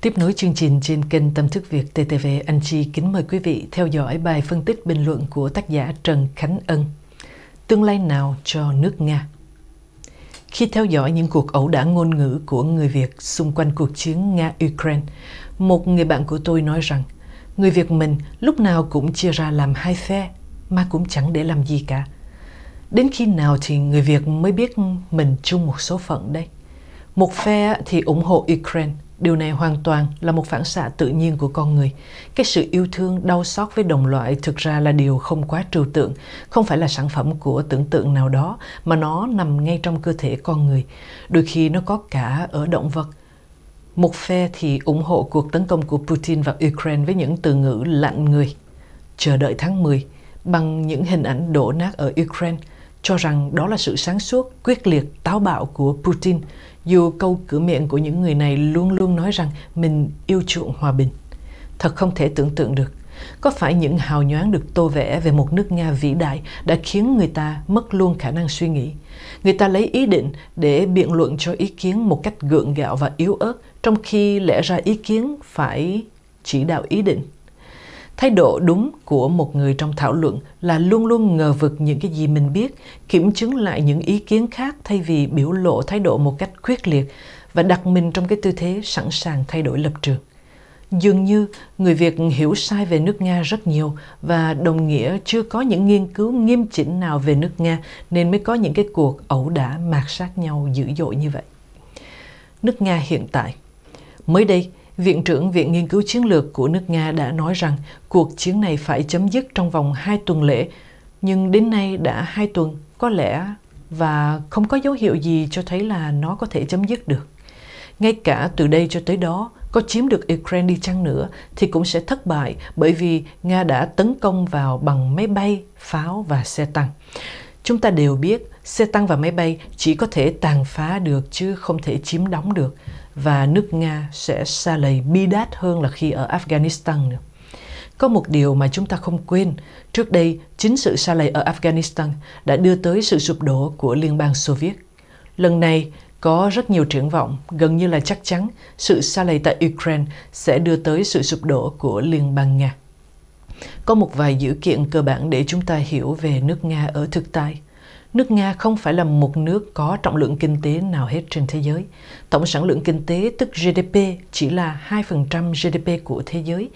Tiếp nối chương trình trên kênh Tâm thức Việt TTV, anh Chi kính mời quý vị theo dõi bài phân tích bình luận của tác giả Trần Khánh Ân. Tương lai nào cho nước Nga? Khi theo dõi những cuộc ẩu đả ngôn ngữ của người Việt xung quanh cuộc chiến Nga-Ukraine, một người bạn của tôi nói rằng người Việt mình lúc nào cũng chia ra làm hai phe mà cũng chẳng để làm gì cả. Đến khi nào thì người Việt mới biết mình chung một số phận đây? Một phe thì ủng hộ Ukraine, Điều này hoàn toàn là một phản xạ tự nhiên của con người. Cái sự yêu thương, đau xót với đồng loại thực ra là điều không quá trừu tượng, không phải là sản phẩm của tưởng tượng nào đó, mà nó nằm ngay trong cơ thể con người. Đôi khi nó có cả ở động vật. Một phe thì ủng hộ cuộc tấn công của Putin vào Ukraine với những từ ngữ lạnh người. Chờ đợi tháng 10 bằng những hình ảnh đổ nát ở Ukraine, cho rằng đó là sự sáng suốt, quyết liệt, táo bạo của Putin, dù câu cửa miệng của những người này luôn luôn nói rằng mình yêu chuộng hòa bình. Thật không thể tưởng tượng được. Có phải những hào nhoáng được tô vẽ về một nước Nga vĩ đại đã khiến người ta mất luôn khả năng suy nghĩ? Người ta lấy ý định để biện luận cho ý kiến một cách gượng gạo và yếu ớt, trong khi lẽ ra ý kiến phải chỉ đạo ý định. Thái độ đúng của một người trong thảo luận là luôn luôn ngờ vực những cái gì mình biết, kiểm chứng lại những ý kiến khác thay vì biểu lộ thái độ một cách quyết liệt và đặt mình trong cái tư thế sẵn sàng thay đổi lập trường. Dường như người Việt hiểu sai về nước Nga rất nhiều và đồng nghĩa chưa có những nghiên cứu nghiêm chỉnh nào về nước Nga nên mới có những cái cuộc ẩu đả mạt sát nhau dữ dội như vậy. Nước Nga hiện tại Mới đây, Viện trưởng Viện Nghiên cứu Chiến lược của nước Nga đã nói rằng cuộc chiến này phải chấm dứt trong vòng hai tuần lễ, nhưng đến nay đã hai tuần, có lẽ và không có dấu hiệu gì cho thấy là nó có thể chấm dứt được. Ngay cả từ đây cho tới đó, có chiếm được Ukraine đi chăng nữa thì cũng sẽ thất bại bởi vì Nga đã tấn công vào bằng máy bay, pháo và xe tăng. Chúng ta đều biết xe tăng và máy bay chỉ có thể tàn phá được chứ không thể chiếm đóng được và nước Nga sẽ xa lầy bi đát hơn là khi ở Afghanistan nữa. Có một điều mà chúng ta không quên, trước đây chính sự xa lầy ở Afghanistan đã đưa tới sự sụp đổ của Liên bang Xô Viết. Lần này có rất nhiều triển vọng, gần như là chắc chắn sự xa lầy tại Ukraine sẽ đưa tới sự sụp đổ của Liên bang Nga. Có một vài dữ kiện cơ bản để chúng ta hiểu về nước Nga ở thực tại. Nước Nga không phải là một nước có trọng lượng kinh tế nào hết trên thế giới. Tổng sản lượng kinh tế tức GDP chỉ là 2% GDP của thế giới.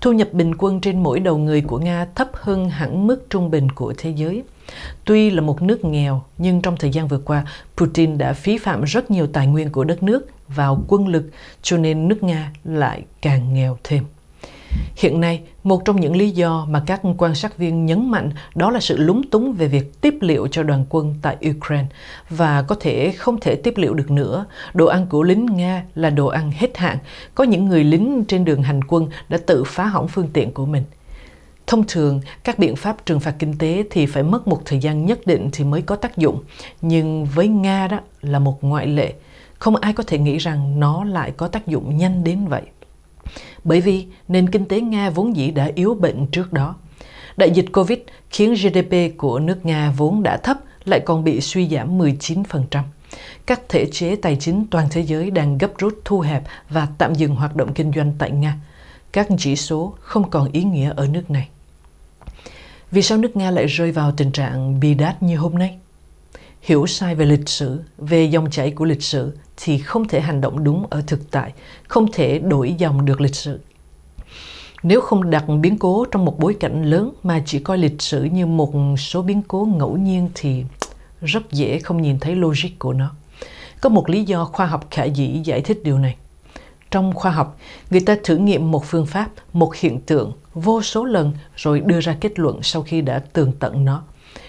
Thu nhập bình quân trên mỗi đầu người của Nga thấp hơn hẳn mức trung bình của thế giới. Tuy là một nước nghèo, nhưng trong thời gian vừa qua, Putin đã phí phạm rất nhiều tài nguyên của đất nước vào quân lực, cho nên nước Nga lại càng nghèo thêm. Hiện nay, một trong những lý do mà các quan sát viên nhấn mạnh đó là sự lúng túng về việc tiếp liệu cho đoàn quân tại Ukraine và có thể không thể tiếp liệu được nữa. Đồ ăn của lính Nga là đồ ăn hết hạn. Có những người lính trên đường hành quân đã tự phá hỏng phương tiện của mình. Thông thường, các biện pháp trừng phạt kinh tế thì phải mất một thời gian nhất định thì mới có tác dụng. Nhưng với Nga đó là một ngoại lệ. Không ai có thể nghĩ rằng nó lại có tác dụng nhanh đến vậy bởi vì nền kinh tế Nga vốn dĩ đã yếu bệnh trước đó. Đại dịch Covid khiến GDP của nước Nga vốn đã thấp lại còn bị suy giảm 19%. Các thể chế tài chính toàn thế giới đang gấp rút thu hẹp và tạm dừng hoạt động kinh doanh tại Nga. Các chỉ số không còn ý nghĩa ở nước này. Vì sao nước Nga lại rơi vào tình trạng bi đát như hôm nay? Hiểu sai về lịch sử, về dòng chảy của lịch sử thì không thể hành động đúng ở thực tại, không thể đổi dòng được lịch sử. Nếu không đặt biến cố trong một bối cảnh lớn mà chỉ coi lịch sử như một số biến cố ngẫu nhiên thì rất dễ không nhìn thấy logic của nó. Có một lý do khoa học khả dĩ giải thích điều này. Trong khoa học, người ta thử nghiệm một phương pháp, một hiện tượng vô số lần rồi đưa ra kết luận sau khi đã tường tận nó.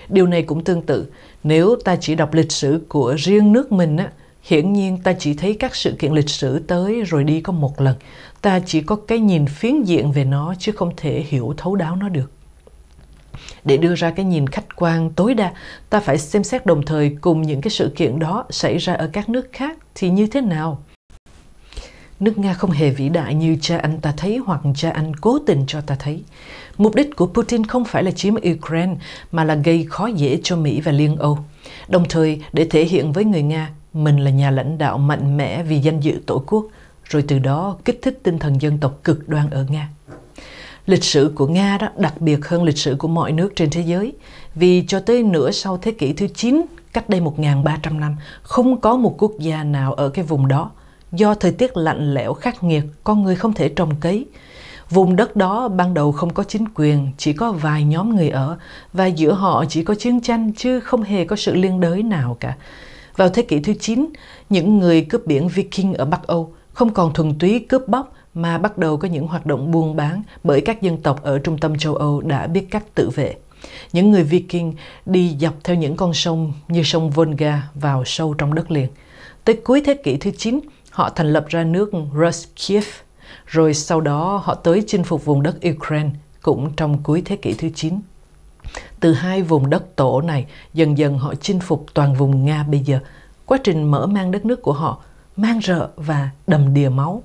Điều này cũng tương tự, nếu ta chỉ đọc lịch sử của riêng nước mình á, Hiển nhiên ta chỉ thấy các sự kiện lịch sử tới rồi đi có một lần. Ta chỉ có cái nhìn phiến diện về nó chứ không thể hiểu thấu đáo nó được. Để đưa ra cái nhìn khách quan tối đa, ta phải xem xét đồng thời cùng những cái sự kiện đó xảy ra ở các nước khác thì như thế nào? Nước Nga không hề vĩ đại như cha anh ta thấy hoặc cha anh cố tình cho ta thấy. Mục đích của Putin không phải là chiếm Ukraine mà là gây khó dễ cho Mỹ và Liên Âu, đồng thời để thể hiện với người Nga mình là nhà lãnh đạo mạnh mẽ vì danh dự tổ quốc, rồi từ đó kích thích tinh thần dân tộc cực đoan ở Nga. Lịch sử của Nga đó đặc biệt hơn lịch sử của mọi nước trên thế giới vì cho tới nửa sau thế kỷ thứ 9, cách đây 1.300 năm, không có một quốc gia nào ở cái vùng đó. Do thời tiết lạnh lẽo khắc nghiệt, con người không thể trồng cấy. Vùng đất đó ban đầu không có chính quyền, chỉ có vài nhóm người ở và giữa họ chỉ có chiến tranh chứ không hề có sự liên đới nào cả. Vào thế kỷ thứ 9, những người cướp biển Viking ở Bắc Âu không còn thuần túy cướp bóc mà bắt đầu có những hoạt động buôn bán bởi các dân tộc ở trung tâm châu Âu đã biết cách tự vệ. Những người Viking đi dọc theo những con sông như sông Volga vào sâu trong đất liền. Tới cuối thế kỷ thứ 9, họ thành lập ra nước Ruskiev, rồi sau đó họ tới chinh phục vùng đất Ukraine cũng trong cuối thế kỷ thứ 9. Từ hai vùng đất tổ này, dần dần họ chinh phục toàn vùng Nga bây giờ. Quá trình mở mang đất nước của họ mang rợ và đầm đìa máu.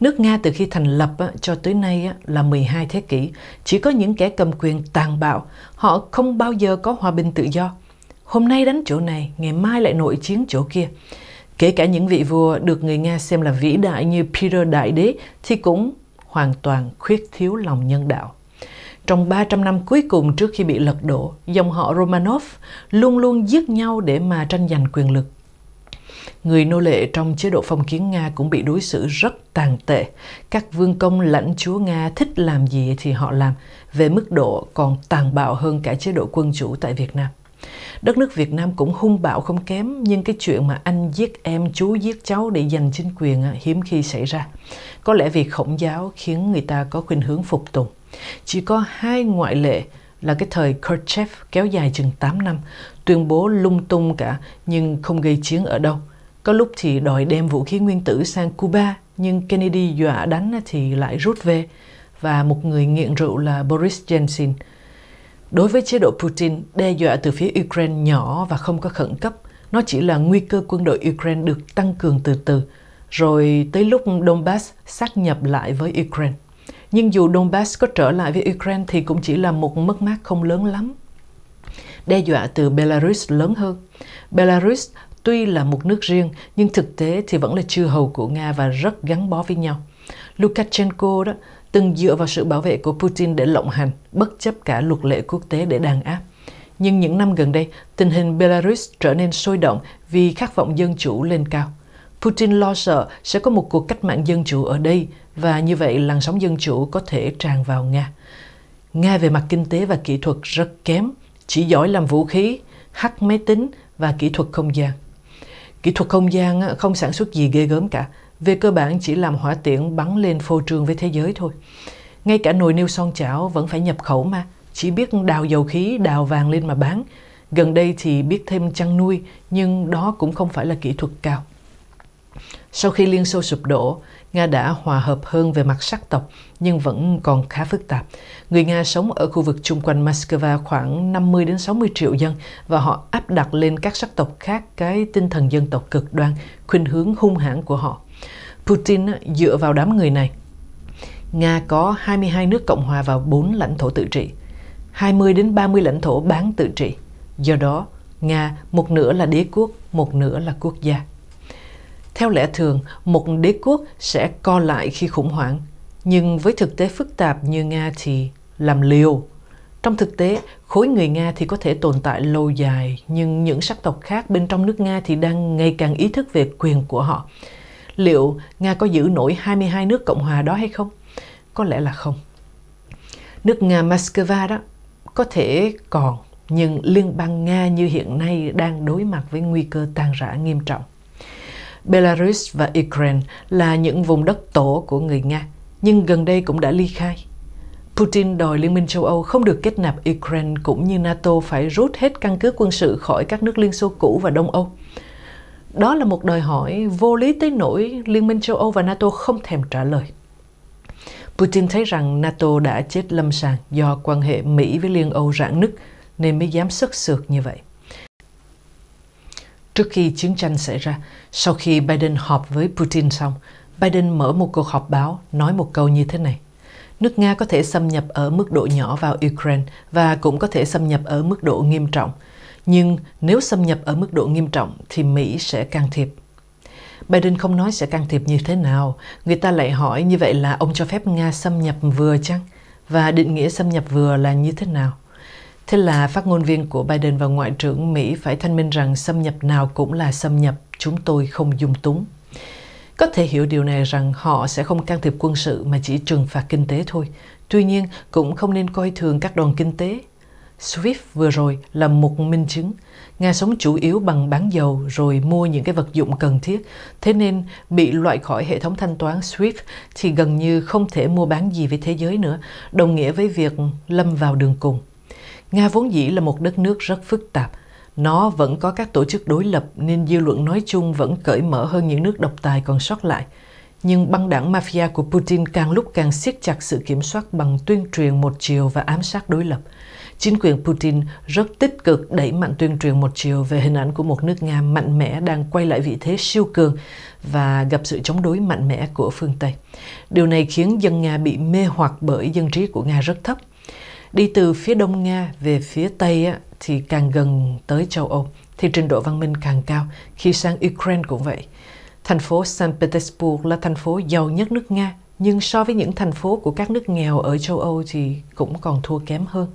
Nước Nga từ khi thành lập cho tới nay là 12 thế kỷ, chỉ có những kẻ cầm quyền tàn bạo, họ không bao giờ có hòa bình tự do. Hôm nay đánh chỗ này, ngày mai lại nội chiến chỗ kia. Kể cả những vị vua được người Nga xem là vĩ đại như Peter Đại Đế thì cũng hoàn toàn khuyết thiếu lòng nhân đạo. Trong 300 năm cuối cùng trước khi bị lật đổ, dòng họ Romanov luôn luôn giết nhau để mà tranh giành quyền lực. Người nô lệ trong chế độ phong kiến Nga cũng bị đối xử rất tàn tệ. Các vương công lãnh chúa Nga thích làm gì thì họ làm, về mức độ còn tàn bạo hơn cả chế độ quân chủ tại Việt Nam. Đất nước Việt Nam cũng hung bạo không kém, nhưng cái chuyện mà anh giết em, chú giết cháu để giành chính quyền hiếm khi xảy ra. Có lẽ vì khổng giáo khiến người ta có khuynh hướng phục tùng. Chỉ có hai ngoại lệ là cái thời Khrushchev kéo dài chừng 8 năm, tuyên bố lung tung cả nhưng không gây chiến ở đâu. Có lúc thì đòi đem vũ khí nguyên tử sang Cuba, nhưng Kennedy dọa đánh thì lại rút về. Và một người nghiện rượu là Boris Yeltsin. Đối với chế độ Putin, đe dọa từ phía Ukraine nhỏ và không có khẩn cấp. Nó chỉ là nguy cơ quân đội Ukraine được tăng cường từ từ, rồi tới lúc Donbass sát nhập lại với Ukraine. Nhưng dù Donbass có trở lại với Ukraine thì cũng chỉ là một mất mát không lớn lắm. Đe dọa từ Belarus lớn hơn. Belarus tuy là một nước riêng nhưng thực tế thì vẫn là chư hầu của Nga và rất gắn bó với nhau. Lukashenko đó từng dựa vào sự bảo vệ của Putin để lộng hành, bất chấp cả luật lệ quốc tế để đàn áp. Nhưng những năm gần đây, tình hình Belarus trở nên sôi động vì khát vọng dân chủ lên cao. Putin lo sợ sẽ có một cuộc cách mạng dân chủ ở đây và như vậy làn sóng dân chủ có thể tràn vào Nga. Nga về mặt kinh tế và kỹ thuật rất kém, chỉ giỏi làm vũ khí, hack máy tính và kỹ thuật không gian. Kỹ thuật không gian không sản xuất gì ghê gớm cả. Về cơ bản chỉ làm hỏa tiễn bắn lên phô trương với thế giới thôi. Ngay cả nồi niêu son chảo vẫn phải nhập khẩu mà. Chỉ biết đào dầu khí, đào vàng lên mà bán. Gần đây thì biết thêm chăn nuôi, nhưng đó cũng không phải là kỹ thuật cao. Sau khi Liên Xô sụp đổ, Nga đã hòa hợp hơn về mặt sắc tộc nhưng vẫn còn khá phức tạp. Người Nga sống ở khu vực chung quanh Moscow khoảng 50 đến 60 triệu dân và họ áp đặt lên các sắc tộc khác cái tinh thần dân tộc cực đoan, khuynh hướng hung hãn của họ. Putin dựa vào đám người này. Nga có 22 nước cộng hòa và 4 lãnh thổ tự trị, 20 đến 30 lãnh thổ bán tự trị. Do đó, Nga một nửa là đế quốc, một nửa là quốc gia. Theo lẽ thường, một đế quốc sẽ co lại khi khủng hoảng, nhưng với thực tế phức tạp như Nga thì làm liều. Trong thực tế, khối người Nga thì có thể tồn tại lâu dài, nhưng những sắc tộc khác bên trong nước Nga thì đang ngày càng ý thức về quyền của họ. Liệu Nga có giữ nổi 22 nước Cộng hòa đó hay không? Có lẽ là không. Nước Nga Moscow đó có thể còn, nhưng liên bang Nga như hiện nay đang đối mặt với nguy cơ tan rã nghiêm trọng. Belarus và Ukraine là những vùng đất tổ của người Nga, nhưng gần đây cũng đã ly khai. Putin đòi Liên minh châu Âu không được kết nạp Ukraine cũng như NATO phải rút hết căn cứ quân sự khỏi các nước Liên Xô cũ và Đông Âu. Đó là một đòi hỏi vô lý tới nỗi Liên minh châu Âu và NATO không thèm trả lời. Putin thấy rằng NATO đã chết lâm sàng do quan hệ Mỹ với Liên Âu rạn nứt nên mới dám sức sượt như vậy. Trước khi chiến tranh xảy ra, sau khi Biden họp với Putin xong, Biden mở một cuộc họp báo nói một câu như thế này. Nước Nga có thể xâm nhập ở mức độ nhỏ vào Ukraine và cũng có thể xâm nhập ở mức độ nghiêm trọng. Nhưng nếu xâm nhập ở mức độ nghiêm trọng thì Mỹ sẽ can thiệp. Biden không nói sẽ can thiệp như thế nào. Người ta lại hỏi như vậy là ông cho phép Nga xâm nhập vừa chăng? Và định nghĩa xâm nhập vừa là như thế nào? Thế là phát ngôn viên của Biden và Ngoại trưởng Mỹ phải thanh minh rằng xâm nhập nào cũng là xâm nhập, chúng tôi không dung túng. Có thể hiểu điều này rằng họ sẽ không can thiệp quân sự mà chỉ trừng phạt kinh tế thôi. Tuy nhiên, cũng không nên coi thường các đòn kinh tế. SWIFT vừa rồi là một minh chứng. Nga sống chủ yếu bằng bán dầu rồi mua những cái vật dụng cần thiết. Thế nên bị loại khỏi hệ thống thanh toán SWIFT thì gần như không thể mua bán gì với thế giới nữa, đồng nghĩa với việc lâm vào đường cùng. Nga vốn dĩ là một đất nước rất phức tạp. Nó vẫn có các tổ chức đối lập nên dư luận nói chung vẫn cởi mở hơn những nước độc tài còn sót lại. Nhưng băng đảng mafia của Putin càng lúc càng siết chặt sự kiểm soát bằng tuyên truyền một chiều và ám sát đối lập. Chính quyền Putin rất tích cực đẩy mạnh tuyên truyền một chiều về hình ảnh của một nước Nga mạnh mẽ đang quay lại vị thế siêu cường và gặp sự chống đối mạnh mẽ của phương Tây. Điều này khiến dân Nga bị mê hoặc bởi dân trí của Nga rất thấp. Đi từ phía đông Nga về phía Tây thì càng gần tới châu Âu thì trình độ văn minh càng cao, khi sang Ukraine cũng vậy. Thành phố St. Petersburg là thành phố giàu nhất nước Nga, nhưng so với những thành phố của các nước nghèo ở châu Âu thì cũng còn thua kém hơn.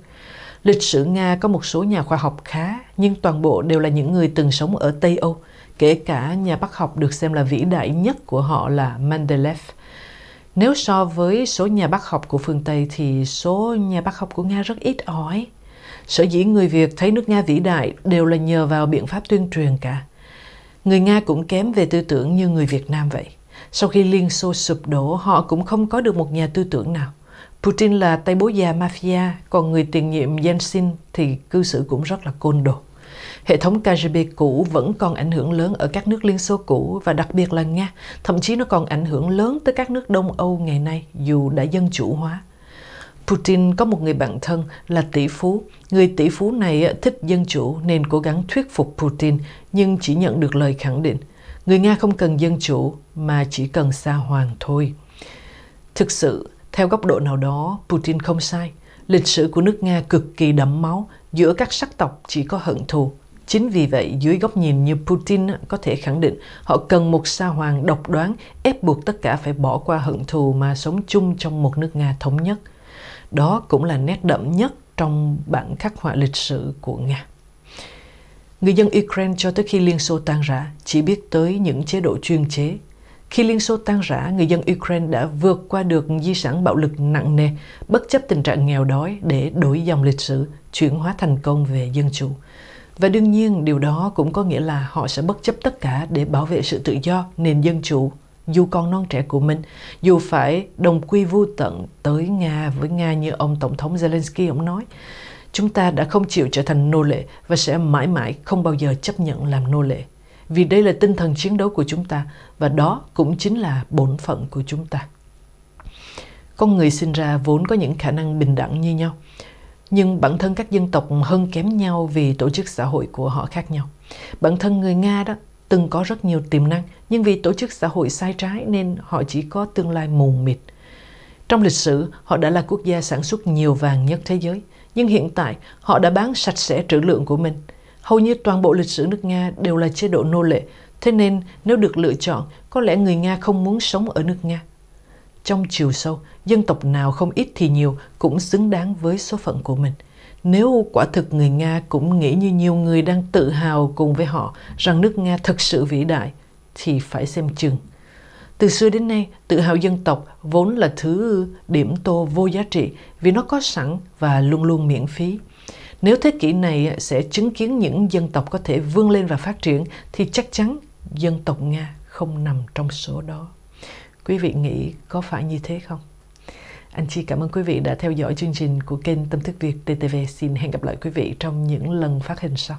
Lịch sử Nga có một số nhà khoa học khá, nhưng toàn bộ đều là những người từng sống ở Tây Âu, kể cả nhà bác học được xem là vĩ đại nhất của họ là Mendeleev. Nếu so với số nhà bác học của phương Tây thì số nhà bác học của Nga rất ít ỏi. Sở dĩ người Việt thấy nước Nga vĩ đại đều là nhờ vào biện pháp tuyên truyền cả. Người Nga cũng kém về tư tưởng như người Việt Nam vậy. Sau khi Liên Xô sụp đổ, họ cũng không có được một nhà tư tưởng nào. Putin là tay bố già mafia, còn người tiền nhiệm Yeltsin thì cư xử cũng rất là côn đồ. Hệ thống KGB cũ vẫn còn ảnh hưởng lớn ở các nước Liên Xô cũ và đặc biệt là Nga, thậm chí nó còn ảnh hưởng lớn tới các nước Đông Âu ngày nay dù đã dân chủ hóa. Putin có một người bạn thân là tỷ phú. Người tỷ phú này à, thích dân chủ nên cố gắng thuyết phục Putin nhưng chỉ nhận được lời khẳng định. Người Nga không cần dân chủ mà chỉ cần sa hoàng thôi. Thực sự, theo góc độ nào đó, Putin không sai. Lịch sử của nước Nga cực kỳ đẫm máu, giữa các sắc tộc chỉ có hận thù. Chính vì vậy, dưới góc nhìn như Putin có thể khẳng định họ cần một sa hoàng độc đoán ép buộc tất cả phải bỏ qua hận thù mà sống chung trong một nước Nga thống nhất. Đó cũng là nét đậm nhất trong bản khắc họa lịch sử của Nga. Người dân Ukraine cho tới khi Liên Xô tan rã chỉ biết tới những chế độ chuyên chế. Khi Liên Xô tan rã, người dân Ukraine đã vượt qua được di sản bạo lực nặng nề, bất chấp tình trạng nghèo đói để đổi dòng lịch sử, chuyển hóa thành công về dân chủ. Và đương nhiên điều đó cũng có nghĩa là họ sẽ bất chấp tất cả để bảo vệ sự tự do, nền dân chủ, dù còn non trẻ của mình, dù phải đồng quy vô tận tới Nga với Nga như ông Tổng thống Zelensky ông nói. Chúng ta đã không chịu trở thành nô lệ và sẽ mãi mãi không bao giờ chấp nhận làm nô lệ. Vì đây là tinh thần chiến đấu của chúng ta và đó cũng chính là bổn phận của chúng ta. Con người sinh ra vốn có những khả năng bình đẳng như nhau nhưng bản thân các dân tộc hơn kém nhau vì tổ chức xã hội của họ khác nhau. Bản thân người Nga đó từng có rất nhiều tiềm năng, nhưng vì tổ chức xã hội sai trái nên họ chỉ có tương lai mù mịt. Trong lịch sử, họ đã là quốc gia sản xuất nhiều vàng nhất thế giới, nhưng hiện tại họ đã bán sạch sẽ trữ lượng của mình. Hầu như toàn bộ lịch sử nước Nga đều là chế độ nô lệ, thế nên nếu được lựa chọn, có lẽ người Nga không muốn sống ở nước Nga. Trong chiều sâu, dân tộc nào không ít thì nhiều cũng xứng đáng với số phận của mình. Nếu quả thực người Nga cũng nghĩ như nhiều người đang tự hào cùng với họ rằng nước Nga thật sự vĩ đại, thì phải xem chừng. Từ xưa đến nay, tự hào dân tộc vốn là thứ điểm tô vô giá trị vì nó có sẵn và luôn luôn miễn phí. Nếu thế kỷ này sẽ chứng kiến những dân tộc có thể vươn lên và phát triển, thì chắc chắn dân tộc Nga không nằm trong số đó. Quý vị nghĩ có phải như thế không? Anh Chi cảm ơn quý vị đã theo dõi chương trình của kênh Tâm thức Việt TTV. Xin hẹn gặp lại quý vị trong những lần phát hình sau.